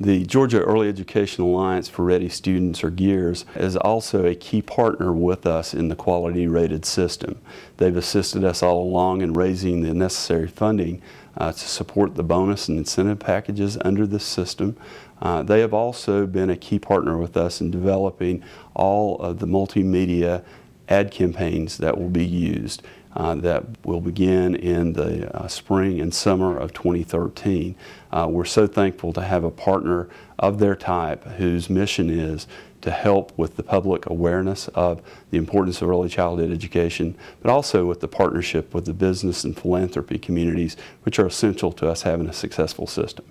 The Georgia Early Education Alliance for Ready Students, or GEEARS, is also a key partner with us in the quality rated system. They've assisted us all along in raising the necessary funding uh, to support the bonus and incentive packages under this system. Uh, they have also been a key partner with us in developing all of the multimedia ad campaigns that will be used uh, that will begin in the uh, spring and summer of 2013. Uh, we're so thankful to have a partner of their type whose mission is to help with the public awareness of the importance of early childhood education, but also with the partnership with the business and philanthropy communities, which are essential to us having a successful system.